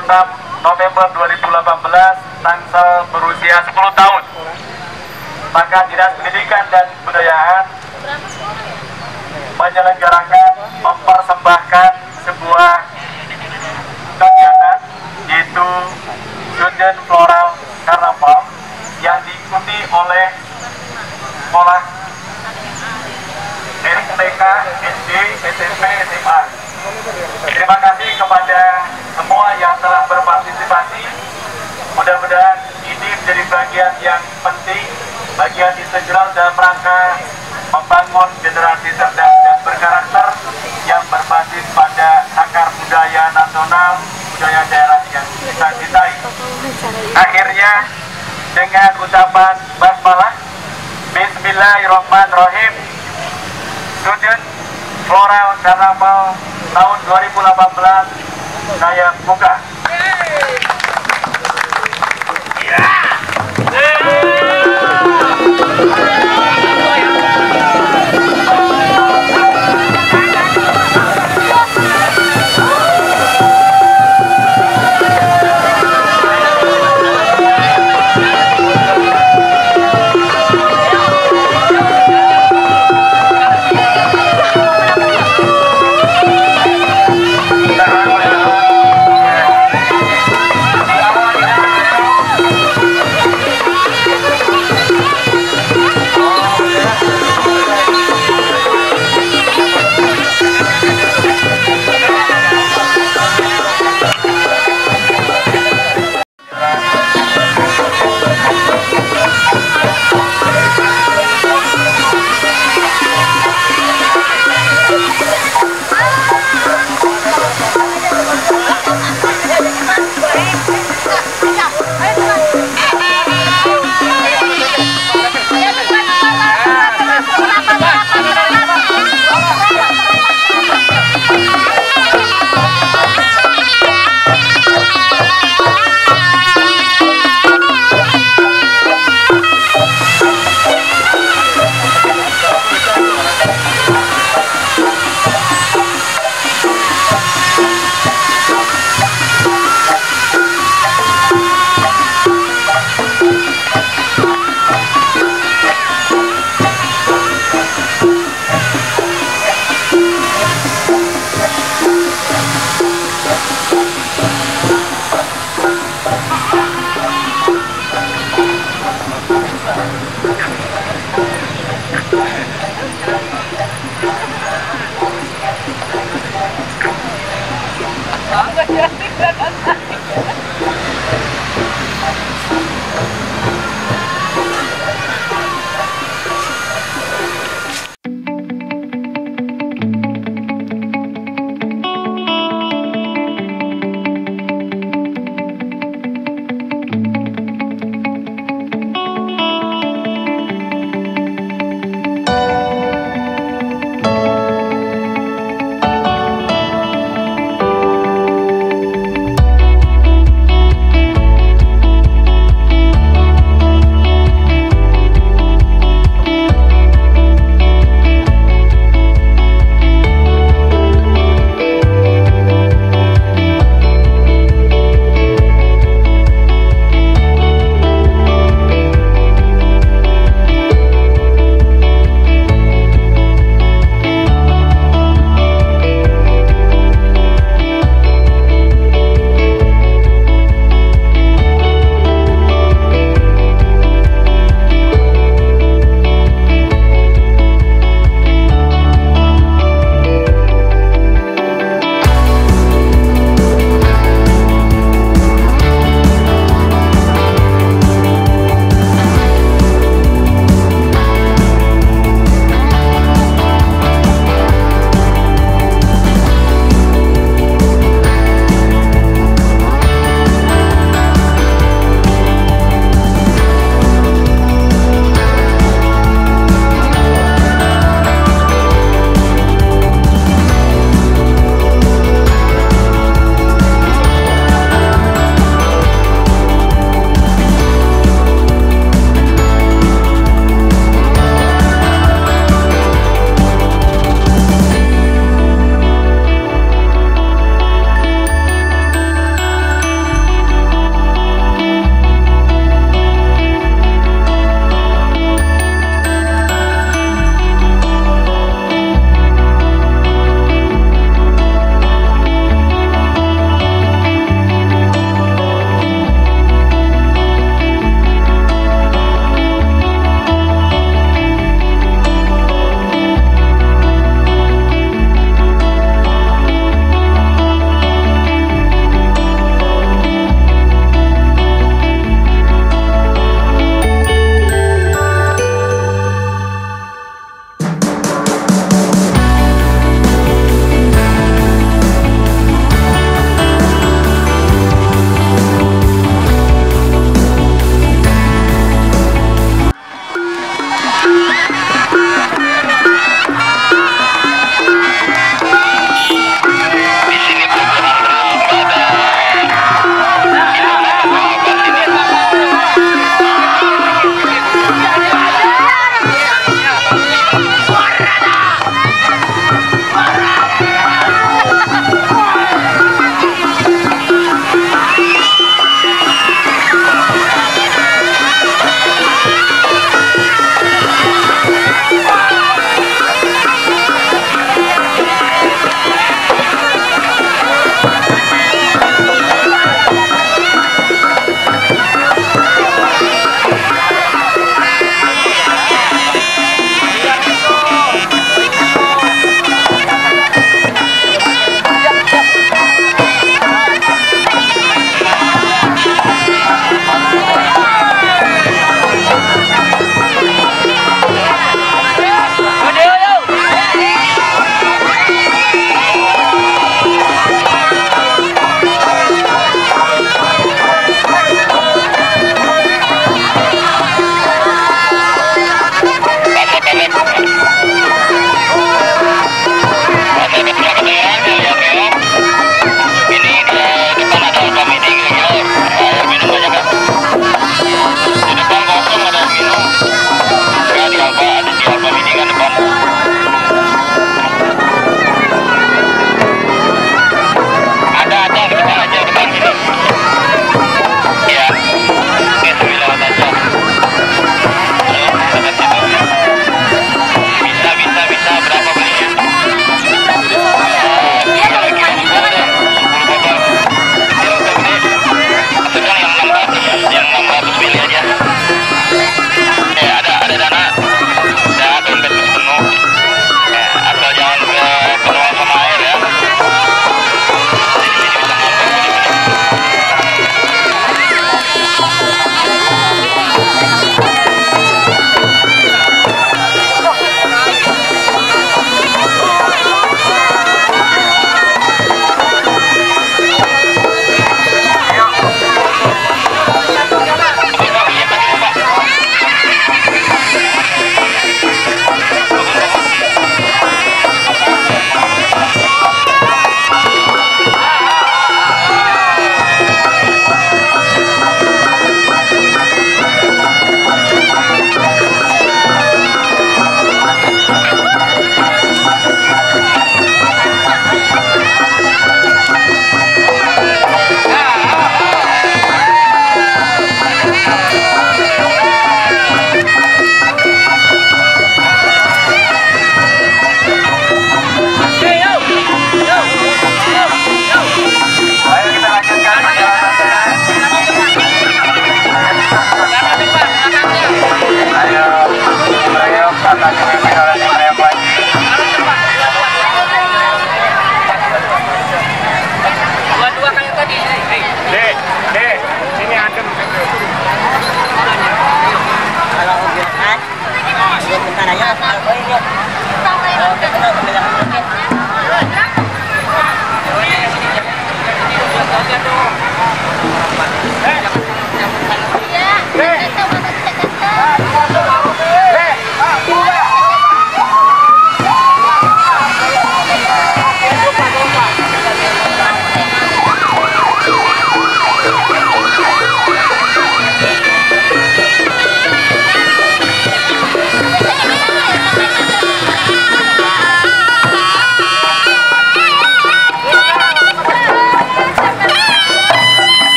26 November 2018 Tangsel berusia 10 tahun maka Dinas Pendidikan dan Kebudayaan menyelenggarakan mempersembahkan sebuah kegiatan yaitu Student Floral Carnaval yang diikuti oleh sekolah dari SD, SMP, SMA. Terima kasih bagian yang penting, bagian integral dalam rangka membangun generasi cerdas dan berkarakter yang berbasis pada akar budaya nasional, budaya daerah yang kita cintai. Akhirnya dengan ucapan basmalah, Bismillahirrahmanirrahim, Student Floral Carnaval tahun 2018 saya buka.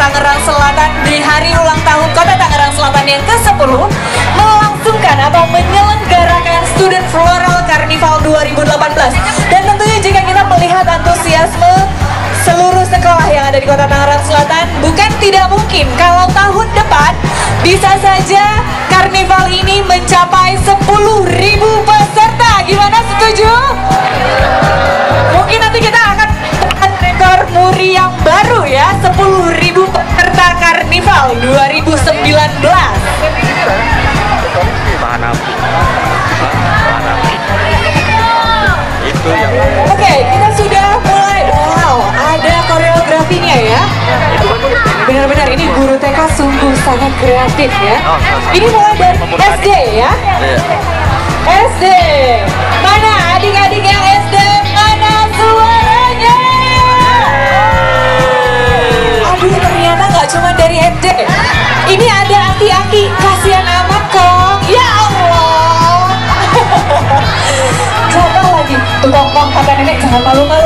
Tangerang Selatan di hari ulang tahun Kota Tangerang Selatan yang ke-10 melangsungkan atau menyelenggarakan Student Floral Carnival 2018 dan tentunya jika kita melihat antusiasme seluruh sekolah yang ada di Kota Tangerang Selatan bukan tidak mungkin kalau tahun depan bisa saja karnival ini mencapai 10.000 peserta. Gimana? Setuju? Mungkin nanti kita akan rekor muri yang baru ya 10.000 peserta karnival 2019 bahan api bahan api itu yang Oke, kita sudah mulai. Wow, ada koreografinya ya. Benar-benar ini guru TK sungguh sangat kreatif ya. Oh. Ini mulai dari SD ya. iya. SD. Cuma dari SD. Ini ada aki-aki. Kasihan amat kong. Ya Allah. Jatuh lagi. Tuh kong, kata nenek jangan malu-maluin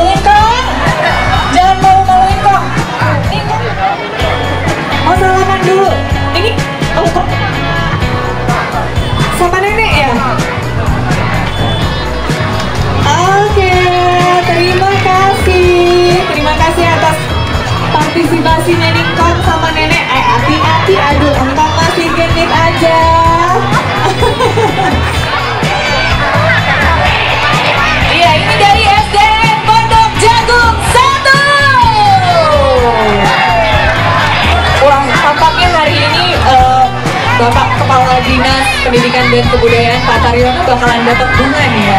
Kebudayaan Pak Taryono bakalan dapat bunga nih ya.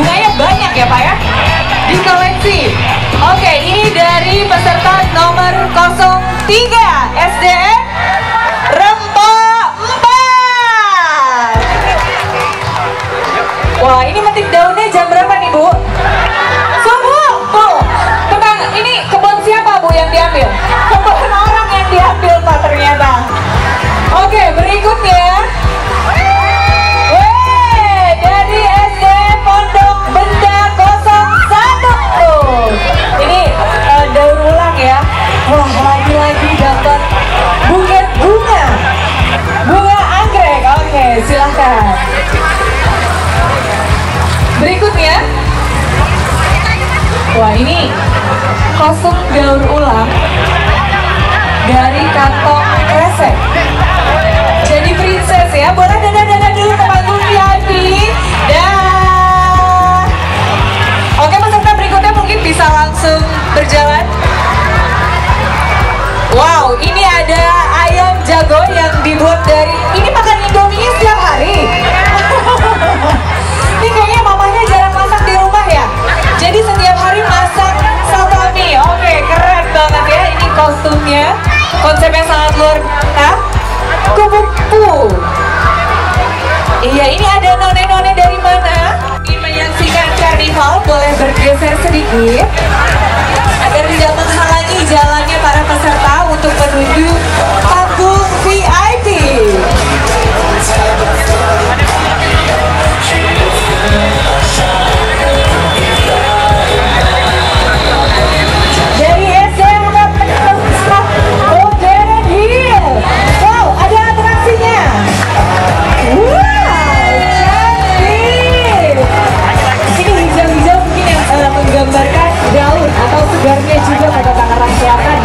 Bunganya banyak ya Pak ya? Di koleksi. Oke, ini dari peserta nomor 03 SDN Ya. konsepnya konsep yang sangat luar biasa. Kupu-kupu. Iya ini ada none-none dari mana? Ingin menyaksikan karnival boleh bergeser sedikit. Agar tidak menghalangi jalannya para peserta untuk menuju panggung VIP juga pada Tangerang Selatan